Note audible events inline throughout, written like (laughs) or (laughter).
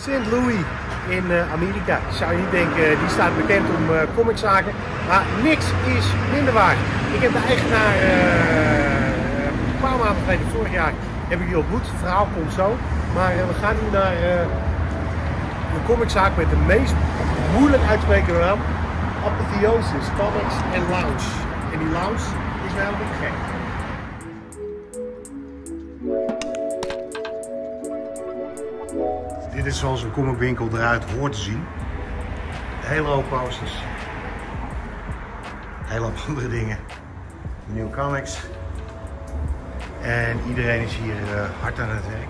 St. Louis in uh, Amerika. Zou je niet denken, die staat bekend om uh, comiczaken. Maar niks is minder waar. Ik heb de eigenaar een paar maanden geleden, vorig jaar, heb ik die ontmoet. Het verhaal komt zo. Maar we gaan nu naar de comiczaak met de meest moeilijk uitsprekende naam. Apotheosis Comics en Lounge. En die lounge is namelijk gek. Dit is zoals een comicwinkel eruit hoort te zien. Hele hoop posters. Hele hoop (laughs) andere dingen. Nieuwe comics. En iedereen is hier uh, hard aan het werk.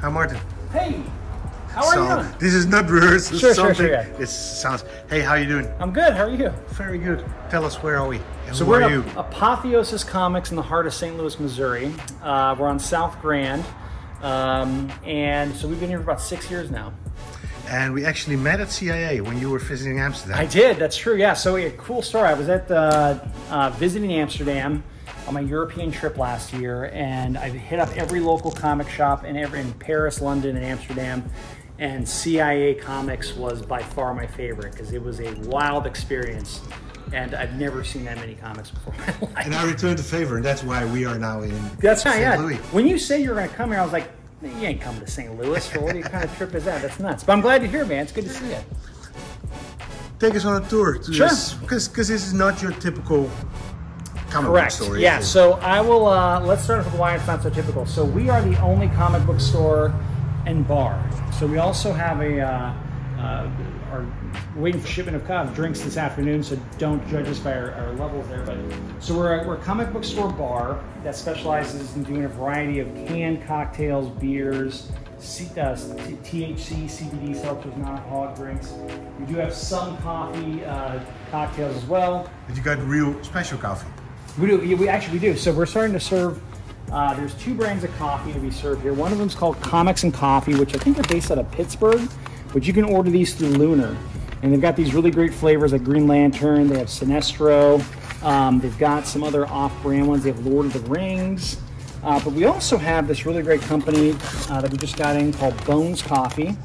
Hi Martin. Hey, how are so, you? This is not rehearsed. Sure, something. sure, sure. It sounds. Hey, how you doing? I'm good. How are you? Very good. Tell us where are we? And so we're are at you? Apotheosis Comics in the heart of St. Louis, Missouri. Uh, we're on South Grand, um, and so we've been here for about six years now. And we actually met at CIA when you were visiting Amsterdam. I did. That's true. Yeah. So a cool story. I was at uh, uh, visiting Amsterdam on my European trip last year, and I hit up every local comic shop in every in Paris, London, and Amsterdam. And CIA Comics was by far my favorite because it was a wild experience, and I've never seen that many comics before in my (laughs) life. And I returned the favor, and that's why we are now in That's St. right. Yeah. Louis. When you say you're going to come here, I was like, you ain't coming to St. Louis. So what kind of trip is that? That's nuts. But I'm glad you're here, man. It's good to see you. Take us on a tour to Sure. this, because this is not your typical comic Correct. book story. Yeah. it? So I will. Uh, let's start off with why it's not so typical. So we are the only comic book store and bar. So we also have a. Uh, uh, are waiting for shipment of uh, drinks this afternoon, so don't judge us by our, our levels there. But so we're a, we're a comic book store bar that specializes in doing a variety of canned cocktails, beers, C, uh, THC, CBD seltzers, non-alcoholic drinks. We do have some coffee uh, cocktails as well. But you got real special coffee. We do. yeah, We actually we do. So we're starting to serve. Uh, there's two brands of coffee to be served here. One of them is called Comics and Coffee, which I think are based out of Pittsburgh, but you can order these through Lunar, and they've got these really great flavors like Green Lantern. They have Sinestro. Um, they've got some other off-brand ones. They have Lord of the Rings. Uh, but we also have this really great company uh, that we just got in called Bones Coffee,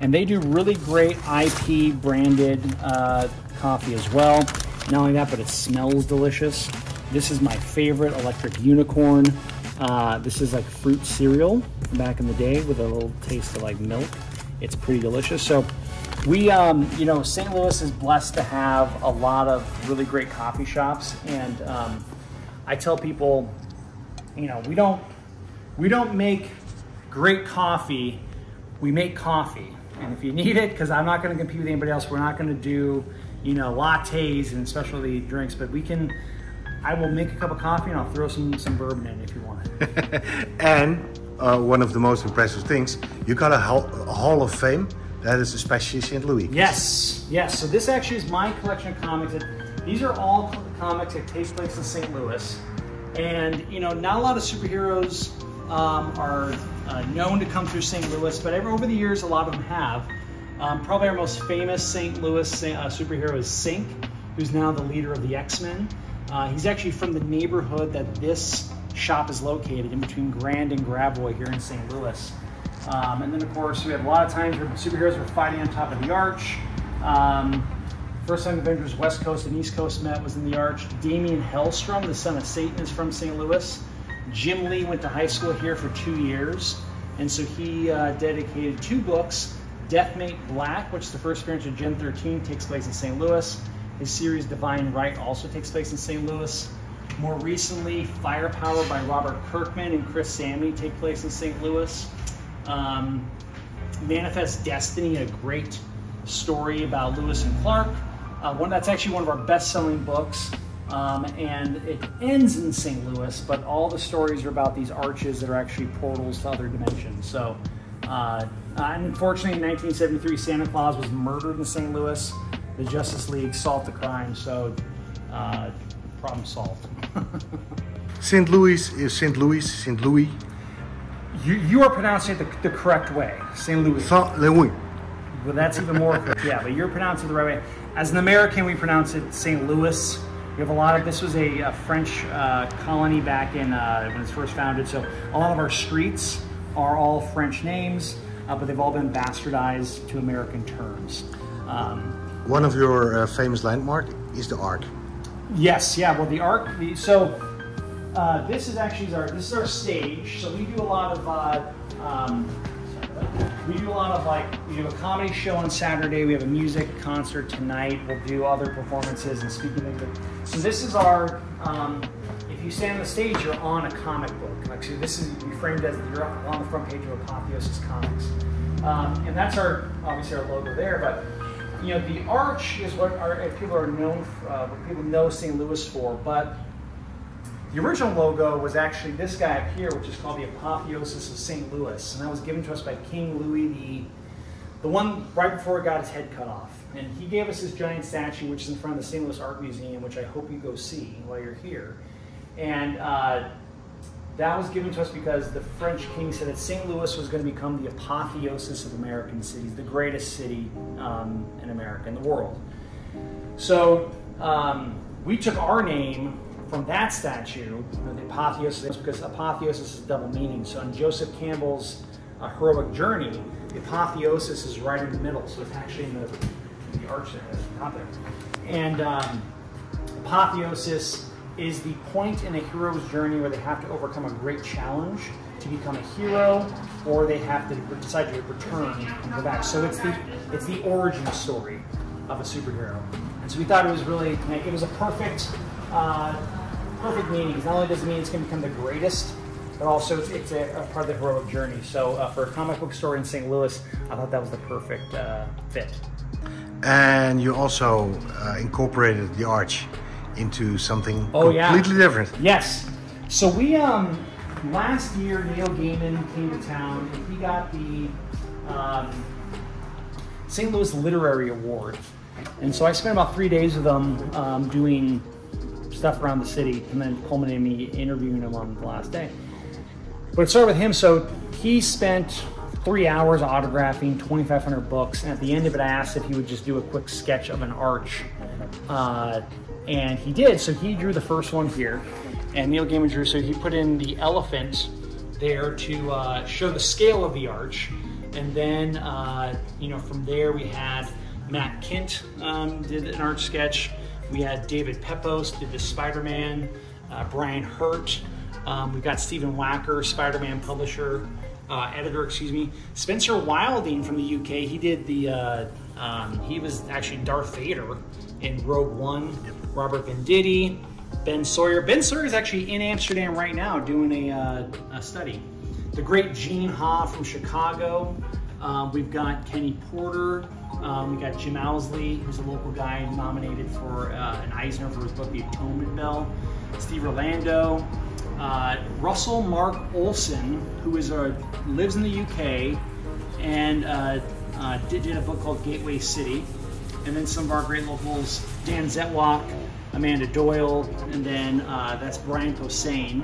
and they do really great IP branded uh, coffee as well. Not only that, but it smells delicious. This is my favorite electric unicorn. Uh, this is like fruit cereal back in the day with a little taste of like milk. It's pretty delicious. So we, um, you know, St. Louis is blessed to have a lot of really great coffee shops, and um, I tell people, you know, we don't we don't make great coffee. We make coffee, and if you need it, because I'm not going to compete with anybody else, we're not going to do, you know, lattes and specialty drinks, but we can. I will make a cup of coffee and I'll throw some some bourbon in if you want it. (laughs) And uh, one of the most impressive things, you got a hall, of fame. That is especially St. Louis. Yes, yes. So this actually is my collection of comics. These are all comics that take place in St. Louis, and you know, not a lot of superheroes um, are uh, known to come through St. Louis, but ever, over the years, a lot of them have. Um, probably our most famous St. Louis uh, superhero is Sink, who's now the leader of the X-Men. Uh, he's actually from the neighborhood that this shop is located in between Grand and Gravois here in St. Louis. Um, and then, of course, we have a lot of times where superheroes were fighting on top of the arch. Um, first time Avengers West Coast and East Coast met was in the arch. Daimon Hellstrom, the son of Satan, is from St. Louis. Jim Lee went to high school here for two years, and so he uh, dedicated two books. Deathmate Black, which is the first appearance of Gen 13, takes place in St. Louis. His series Divine Right also takes place in St. Louis. More recently, Firepower by Robert Kirkman and Chris Samnee take place in St. Louis. Um, Manifest Destiny, a great story about Lewis and Clark. Uh, one that's actually one of our best-selling books, um, and it ends in St. Louis, but all the stories are about these arches that are actually portals to other dimensions. So, uh, unfortunately, in 1973, Santa Claus was murdered in St. Louis. The Justice League solved the crime, so uh, problem solved. (laughs) St. Louis is St. Louis, St. Louis, you, you are pronouncing it the, the correct way, St. Louis. Saint Louis. Well, that's even more, yeah, but you're pronouncing it the right way. As an American, we pronounce it St. Louis. We have a lot of, this was a, a French uh, colony back in, uh, when it was first founded, so a lot of our streets are all French names, uh, but they've all been bastardized to American terms. Um, One of your uh, famous landmark is the Ark. Yes, yeah. Well, the arc. The, so uh, this is actually our this is our stage. So we do a lot of uh, um, we do a lot of like we do a comedy show on Saturday. We have a music concert tonight. We'll do other performances and speaking things. So this is our. Um, if you stand on the stage, you're on a comic book. Like so this is framed as you're on the front page of Apotheosis Comics, um, and that's our obviously our logo there. But you know the arch is what our people are known uh, what people know St. Louis for, but the original logo was actually this guy up here, which is called the Apotheosis of St. Louis, and that was given to us by King Louis the, the one right before he got his head cut off. And he gave us this giant statue, which is in front of the St. Louis Art Museum, which I hope you go see while you're here. And uh, that was given to us because the French king said that St. Louis was going to become the apotheosis of American cities, the greatest city um, in America, in the world. So um, we took our name from that statue, the apotheosis, because apotheosis is double meaning. So in Joseph Campbell's uh, heroic journey, the apotheosis is right in the middle. So it's actually in the, in the arch there, not there. And um, apotheosis is the point in a hero's journey where they have to overcome a great challenge to become a hero, or they have to decide to return and go back. So it's the it's the origin story of a superhero. And so we thought it was really it was a perfect uh, perfect meaning. Not only does it mean it's going to become the greatest, but also it's, it's a, a, part of the heroic journey. So uh, for a comic book store in St. Louis, I thought that was the perfect uh, fit. And you also uh, incorporated the arch into something oh, completely yeah. different. Yes. So we um last year Neil Gaiman came to town and he got the um, St. Louis Literary Award. And so I spent about three days with them um, doing stuff around the city and then culminating me interviewing him on the last day. But it started with him. So he spent three hours autographing 2,500 books. And at the end of it, I asked if he would just do a quick sketch of an arch. Uh, and he did. So he drew the first one here. And Neil Gaiman drew, so he put in the elephant there to uh, show the scale of the arch. And then, uh, you know, from there we had Matt Kindt um, did an arch sketch. We had David Pepose did the Spider-Man, uh, Brian Hurtt. Um, we got Stephen Wacker, Spider-Man publisher, uh, editor, excuse me. Spencer Wilding from the UK. He did the. Uh, um, he was actually Darth Vader in Rogue One. Robert Venditti, Ben Sawyer. Ben Sawyer is actually in Amsterdam right now doing a, uh, a study. The great Gene Ha from Chicago. Um, we've got Kenny Porter. Um, we got Jim Ousley, who's a local guy nominated for uh, an Eisner for his book, The Atonement Bell. Steve Orlando. Uh, Russell Mark Olson, who is a, lives in the UK and uh, uh, did, did, a book called Gateway City. And then some of our great locals, Dan Zettwoch, Amanda Doyle, and then uh, that's Brian Posehn,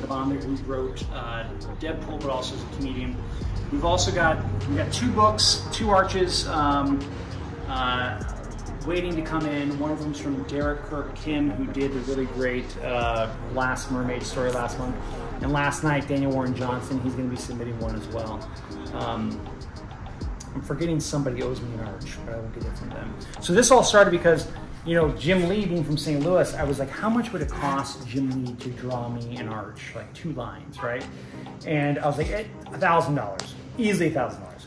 the bomber who wrote uh, Deadpool, but also as a comedian. We've also got we got two books, two arches um, uh, waiting to come in. One of them is from Derek Kirk Kim, who did the really great uh, Last Mermaid story last month. And last night, Daniel Warren Johnson, he's going to be submitting one as well. Um, I'm forgetting somebody owes me an arch, but I will get it from them. So this all started because, you know, Jim Lee being from St. Louis, I was like, how much would it cost Jim Lee to draw me an arch, like two lines, right? And I was like, eh, a thousand dollars, easily a thousand dollars.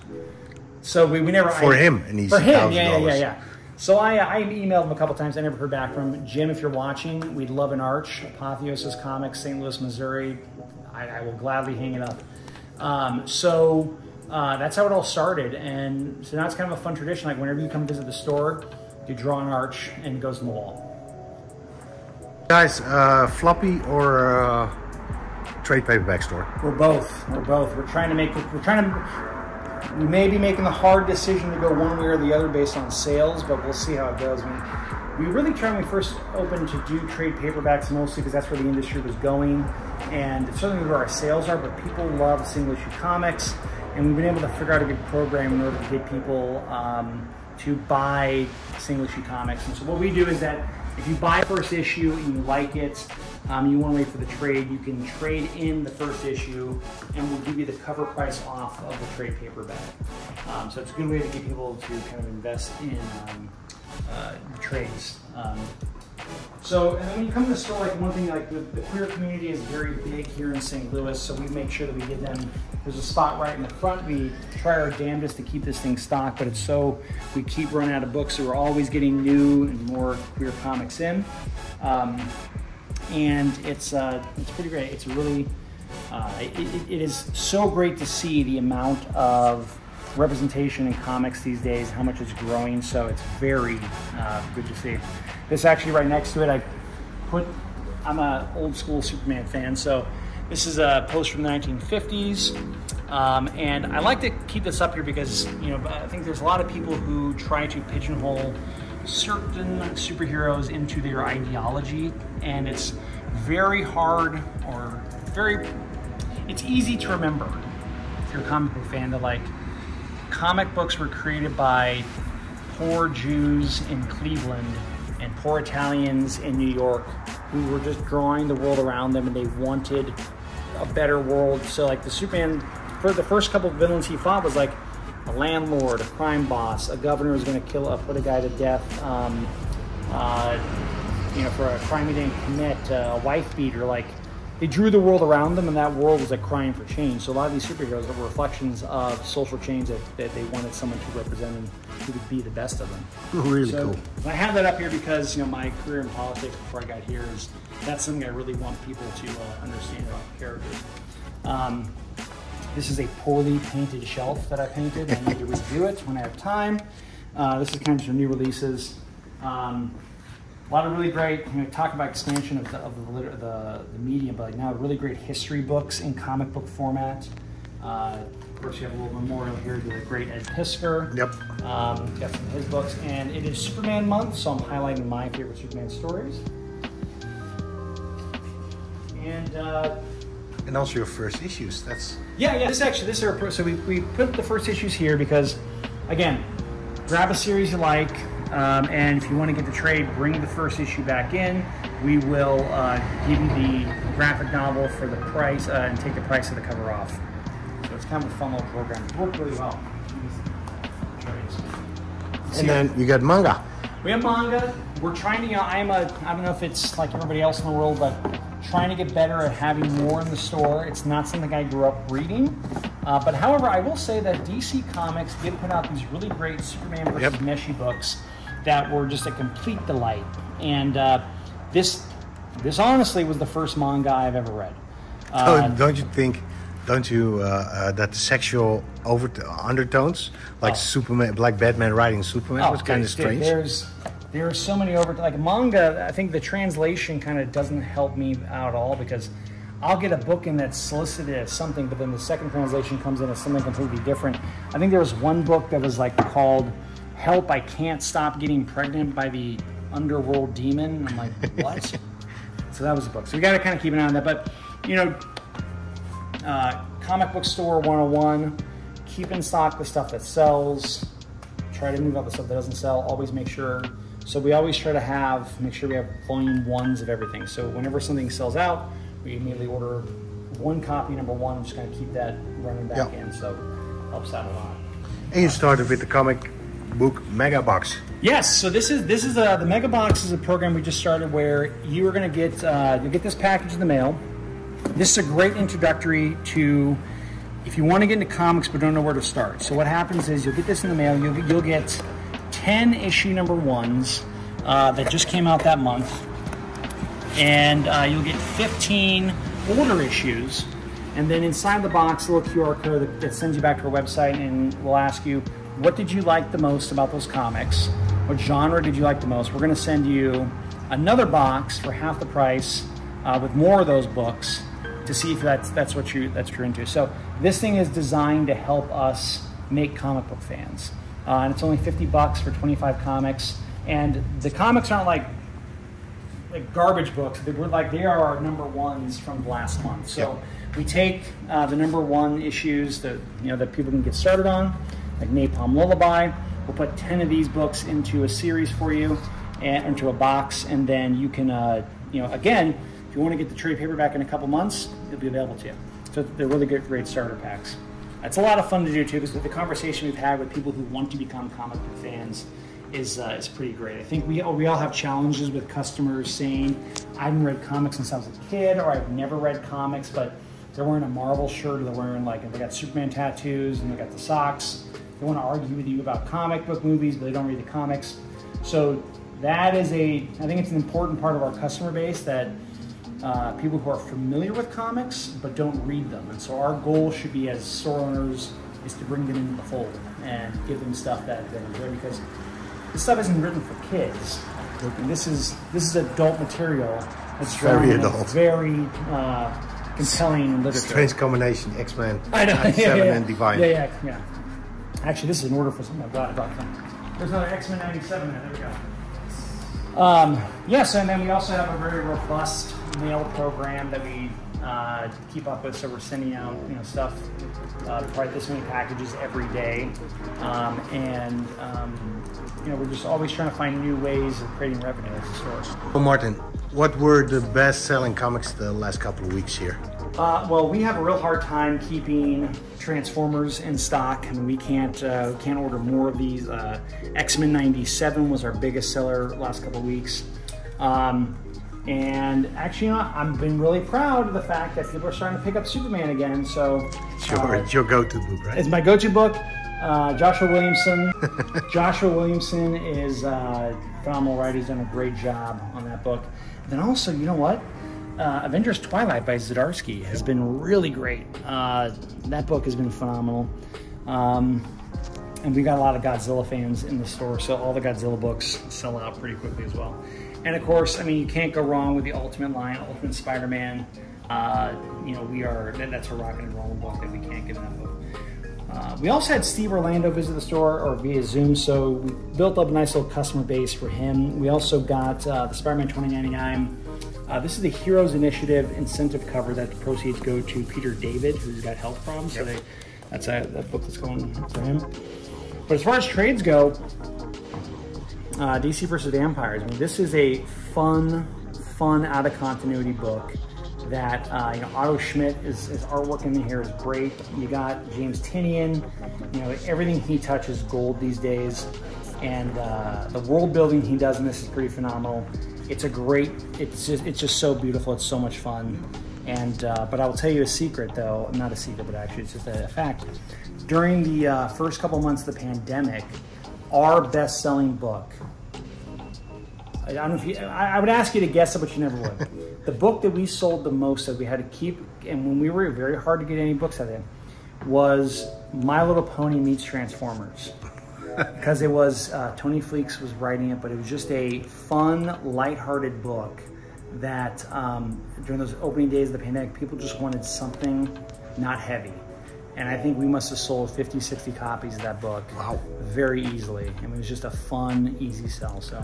So we, we never for I, him, and he's for him, yeah, yeah, yeah, yeah. So I, I emailed him a couple times. I never heard back from him. Jim, if you're watching, we'd love an arch. Apotheosis Comics, St. Louis, Missouri. I, I will gladly hang it up. Um, so uh, that's how it all started. And so now it's kind of a fun tradition. Like whenever you come visit the store, you draw an arch and it goes in the wall. Guys, uh, floppy or uh, trade paperback store? We're both. We're both. We're trying to make. We're trying to. We may be making the hard decision to go one way or the other based on sales, but we'll see how it goes. Mean, we really tried when we first opened to do trade paperbacks mostly because that's where the industry was going, and it's certainly where our sales are. But people love single issue comics and we've been able to figure out a good program in order to get people um, to buy single issue comics. And so what we do is that If you buy first issue and you like it, um, you want to wait for the trade, you can trade in the first issue and we'll give you the cover price off of the trade paperback. Um, so it's a good way to get people to kind of invest in um, uh, trades. Um, so, and when you come to the store, like one thing, like the, the, queer community is very big here in St. Louis, so we make sure that we give them, there's a spot right in the front. We try our damnedest to keep this thing stocked, but it's so, we keep running out of books, so we're always getting new and more queer comics in. Um, and it's, uh, it's pretty great. It's really, uh, it, it is so great to see the amount of representation in comics these days, how much it's growing, so it's very uh, good to see. This actually right next to it, I put, I'm a old school Superman fan, so this is a post from the 1950s. Um, and I like to keep this up here because, you know, I think there's a lot of people who try to pigeonhole certain superheroes into their ideology, and it's very hard or very, it's easy to remember if you're a comic book fan that like, comic books were created by poor Jews in Cleveland and poor Italians in New York who were just drawing the world around them and they wanted a better world. So like the Superman, for the first couple villains he fought was like a landlord, a crime boss, a governor who's going to kill, uh, put a guy to death, um, uh, you know, for a crime he didn't commit, uh, a wife beater, like they drew the world around them, and that world was like crying for change. So a lot of these superheroes were reflections of social change that, that they wanted someone to represent and who would be the best of them. Really so cool. I have that up here because you know my career in politics before I got here is that's something I really want people to uh, understand about characters. Um, this is a poorly painted shelf that I painted. I need to redo it when I have time. Uh, this is kind of some new releases. Um, a lot of really great, you know, talk about expansion of the, of the, the, the medium, but like now really great history books in comic book format. Uh, of course, you have a little memorial here to the great Ed Piskor. Yep. Um, got some of his books, and it is Superman month, so I'm highlighting my favorite Superman stories. And uh, and also your first issues. That's yeah, yeah. This actually, this are so we we put the first issues here because, again, grab a series you like. Um, and if you want to get the trade, bring the first issue back in. We will uh, give you the graphic novel for the price uh, and take the price of the cover off. So it's kind of a fun little program. It worked really well. and then you got manga. We have manga. We're trying to, you know, I'm a, I don't know if it's like everybody else in the world, but trying to get better at having more in the store. It's not something I grew up reading. Uh, but however, I will say that DC Comics did put out these really great Superman versus Yep. Meshi books that were just a complete delight. And uh, this, this honestly was the first manga I've ever read. Oh, Uh, don't you think? Don't you uh, uh, that the sexual over undertones, like Oh. Superman, like Batman riding Superman, was kind of strange. There's there are so many over like manga. I think the translation kind of doesn't help me out at all because I'll get a book in that's solicited as something, but then the second translation comes in as something completely different. I think there was one book that was like called "Help! I Can't Stop Getting Pregnant" by the Underworld Demon. I'm like, (laughs) what? so that was the book. So we got to kind of keep an eye on that. But you know, uh, comic book store 101 keep in stock the stuff that sells try to move out the stuff that doesn't sell always make sure so we always try to have make sure we have volume ones of everything so whenever something sells out we immediately order one copy number one i'm just going to keep that running back Yeah. in so helps out a lot And you started with the comic book Mega Box. Yes, so this is this is a, the Mega Box is a program we just started where you are going to get uh, you get this package in the mail. This is a great introductory to if you want to get into comics but don't know where to start. So what happens is you'll get this in the mail. You'll get, you'll get ten issue number ones uh, that just came out that month, and uh, you'll get fifteen older issues. And then inside the box, a little QR code that, that sends you back to our website, and we'll ask you, what did you like the most about those comics? What genre did you like the most? We're going to send you another box for half the price uh, with more of those books to see if that's that's what you that's you're into. So this thing is designed to help us make comic book fans, uh, and it's only 50 bucks for 25 comics. And the comics aren't like like garbage books. They were like they are our number ones from last month. So we take uh, the number one issues that you know that people can get started on, like Napalm Lullaby. We'll put ten of these books into a series for you, and into a box, and then you can, uh, you know, again, if you want to get the trade paperback in a couple months, it'll be available to you. So they're really good, great starter packs. It's a lot of fun to do too, because the conversation we've had with people who want to become comic book fans is uh, is pretty great. I think we we all have challenges with customers saying, "I haven't read comics since I was a kid," or "I've never read comics," but they're wearing a Marvel shirt, or they're wearing like they got Superman tattoos, and they got the socks. They want to argue with you about comic book movies, but they don't read the comics. So that is a I think it's an important part of our customer base that. Uh, people who are familiar with comics but don't read them, and so our goal should be as store owners is to bring them into the fold and give them stuff that they enjoy because this stuff isn't written for kids. And this is this is adult material. It's very adult. Very uh, compelling literature. Strange combination, X-Men, I know. (laughs) yeah, Seven, yeah. and Divine. Yeah, yeah, yeah. Actually, this is an order for something I brought. I brought some. There's another X-Men 97 there. There we go. Um, yes, and then we also have a very robust mail program that we uh, keep up with. So we're sending out you know stuff, uh, probably this many packages every day, um, and um, you know we're just always trying to find new ways of creating revenue as a store. Well, Martin, what were the best-selling comics the last couple of weeks here? Uh, well, we have a real hard time keeping Transformers in stock, and we can't uh, can't order more of these. Uh, X Men '97 was our biggest seller last couple weeks, um, and actually, you know, I've been really proud of the fact that people are starting to pick up Superman again. So, It's your, uh, it's your go-to book, right? it's my go-to book. Uh, Joshua Williamson. (laughs) Joshua Williamson is uh, phenomenal writer. He's done a great job on that book. then also, you know what? Uh, Avengers Twilight by Zdarsky has been really great. Uh, that book has been phenomenal. Um, and we got a lot of Godzilla fans in the store, so all the Godzilla books sell out pretty quickly as well. And of course, I mean, you can't go wrong with the Ultimate line, Ultimate Spider-Man. Uh, you know, we are that, that's a rock and roll book that we can't get enough of. Uh, we also had Steve Orlando visit the store or via Zoom, so we built up a nice little customer base for him. We also got uh, the Spider-Man 2099. Uh, this is the Heroes Initiative incentive cover that the proceeds go to Peter David, who's got health problems. So they, that's a that book that's going for him. But as far as trades go, uh, DC versus Vampires. I mean, this is a fun, fun out of continuity book. That uh, you know, Otto Schmidt is his artwork in here is great. You got James Tynion. You know, everything he touches gold these days, and uh, the world building he does in this is pretty phenomenal. It's a great. It's just it's just so beautiful. It's so much fun. And uh, but I will tell you a secret, though not a secret, but actually it's just a fact. During the uh, first couple months of the pandemic, our best-selling book I don't know if you, I I would ask you to guess it, but you never would. (laughs) the book that we sold the most that we had to keep, and when we were very hard to get any books out of, was My Little Pony meets Transformers. Because it was uh, Tony Fleecs was writing it, but it was just a fun, lighthearted book that um, during those opening days of the pandemic, people just wanted something not heavy. And I think we must have sold 50, 60 copies of that book Wow. very easily. I mean, it was just a fun, easy sell. So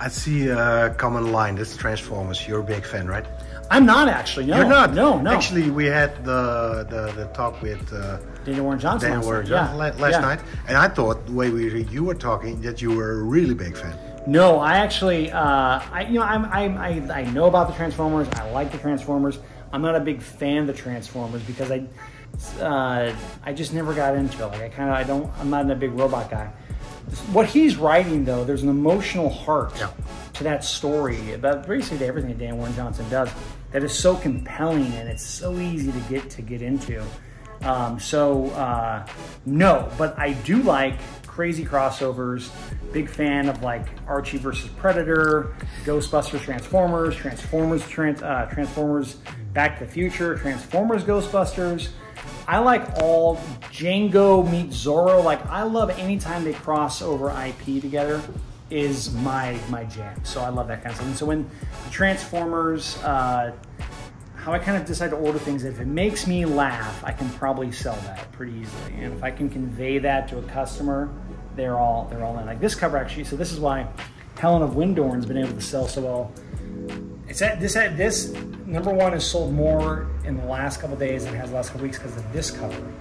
I see a common line. That's Transformers. You're a big fan, right? I'm not actually. No, You're not. No, no. Actually, we had the the, the talk with uh, Daniel Warren Johnson. Dan last Warren night. Johnson la- last yeah. night, and I thought the way we you were talking that you were a really big fan. No, I actually, uh, I you know, I'm, I, I I know about the Transformers. I like the Transformers. I'm not a big fan of the Transformers because I, uh, I just never got into it. Like I kind of, I don't, I'm not a big robot guy. What he's writing though, there's an emotional heart Yeah. to that story about basically everything that Dan Warren Johnson does that is so compelling and it's so easy to get to get into. Um, so uh, no, but I do like crazy crossovers. Big fan of like Archie versus Predator, Ghostbusters, Transformers, Transformers, trans, uh, Transformers, Back to the Future, Transformers, Ghostbusters. I like all Django meets Zorro. Like I love anytime they cross over IP together is my my jam. So I love that kind of stuff. And so when Transformers, uh, how I kind of decide to order things, if it makes me laugh, I can probably sell that pretty easily. And if I can convey that to a customer, they're all they're all in. Like this cover actually. So this is why Helen of Wyndhorn's been able to sell so well. It's at this at this number one has sold more in the last couple days than it has the last couple weeks because of this cover.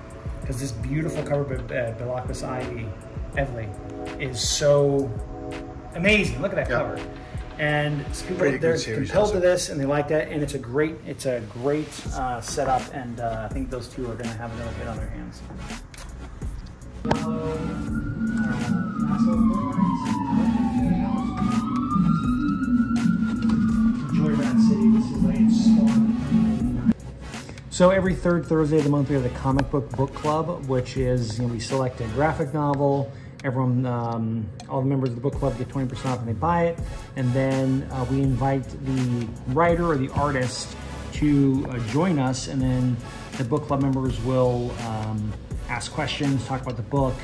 Because this beautiful cover by uh, Bilquis Ivy Evely is so amazing. Look at that Yeah. cover. And people Pretty they're compelled also. to this, and they like that, and it's a great it's a great uh, setup, and uh, I think those two are going to have another hit on their hands. So every third Thursday of the month, we have the Comic Book Book Club, which is you know we select a graphic novel. Everyone, um, all the members of the book club get 20% off when they buy it, and then uh, we invite the writer or the artist to uh, join us, and then the book club members will um, ask questions, talk about the book,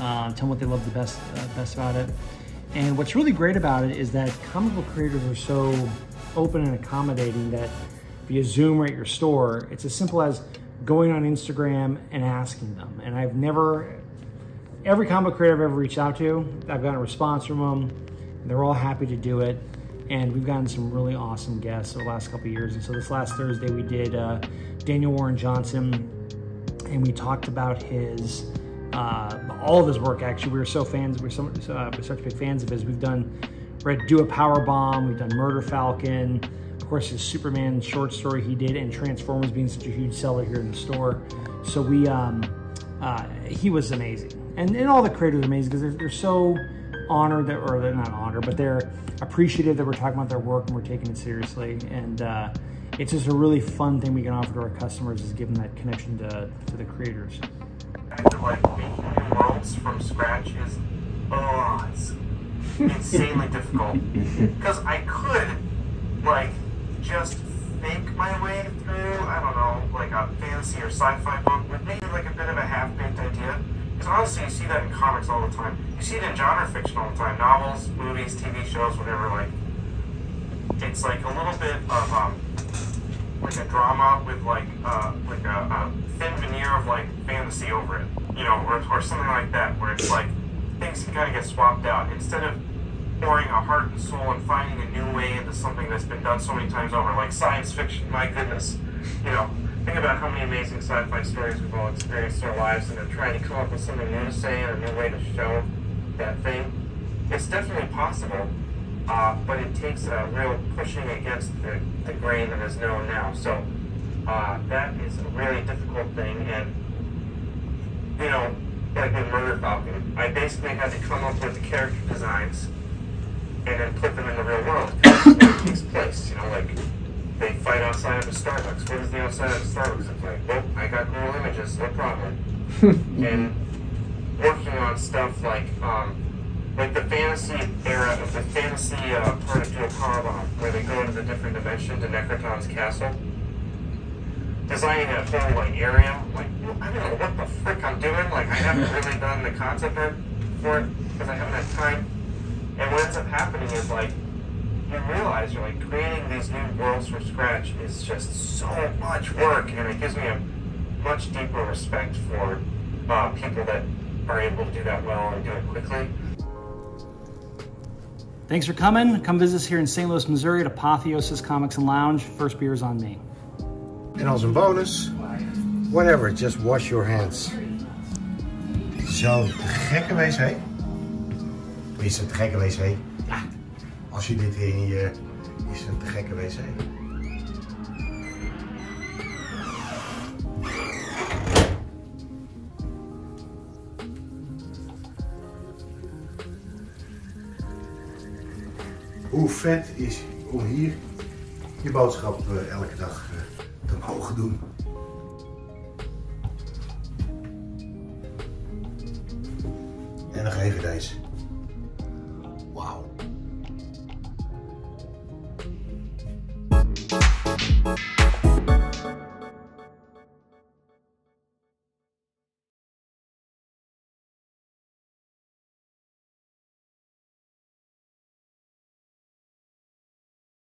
uh, tell them what they love the best uh, best about it. And what's really great about it is that comic book creators are so open and accommodating that via Zoom or at your store, it's as simple as going on Instagram and asking them. And I've never, every comic creator I've ever reached out to, I've gotten a response from them. They're all happy to do it. And we've gotten some really awesome guests over the last couple years. And so this last Thursday we did uh, Daniel Warren Johnson, and we talked about his uh, all of his work. Actually, we were so fans. We're so uh, we're such big fans of his. We've done read Do a Power Bomb. We've done Murder Falcon. Course, his Superman short story he did, and Transformers being such a huge seller here in the store. So we um, uh, he was amazing, and and all the creators are amazing because they're, they're so honored that, or they're not honored, but they're appreciative that we're talking about their work and we're taking it seriously. And uh, it's just a really fun thing we can offer to our customers is them that connection to, to the creators. to like making new worlds from scratch is oh it's (laughs) insanely difficult because I could like just fake my way through I don't know like a fantasy or sci-fi book with maybe like a bit of a half-baked idea? Because honestly you see that in comics all the time. You see it in genre fiction all the time. Novels movies TV shows whatever like it's like a little bit of um like a drama with like uh, like a, a thin veneer of like fantasy over it, you know, or, or something like that, where it's like things can kind of get swapped out. Instead of pouring a heart and soul and finding a new way into something that's been done so many times over, like science fiction. My goodness, you know, think about how many amazing sci-fi stories we've all experienced in our lives, and they're trying to come up with something new to say and a new way to show that thing. It's definitely possible. Uh, but it takes a real pushing against the, the grain that is known now. So uh, that is a really difficult thing. And, you know, like with Murder Falcon, I basically had to come up with the character designs and then put them in the real world. (coughs) It takes place, you know, like they fight outside of a Starbucks. What is the outside of a Starbucks look like? Well, I got Google Images, no problem. (laughs) and working on stuff like, um, like the fantasy era of the fantasy uh, part of Dual Bomb, where they go into the different dimension to Necroton's castle. Designing that whole like area, like well, I don't know what the frick I'm doing. Like I haven't (laughs) really done the concept art for it because I haven't had time. And what ends up happening is like you realize you're like creating these new worlds from scratch is just so much work, and it gives me a much deeper respect for uh, people that are able to do that well and do it quickly. Thanks for coming. Come visit us here in St. Louis, Missouri at Apotheosis Comics and Lounge. First beer is on me. And also een bonus, whatever, just wash your hands. Zo, te gekke wc. Is het te gekke wc? Ja. Als je dit in je, is het een te gekke wc. Hoe vet is om hier je boodschap eh, elke dag eh, te mogen doen. En nog even deze.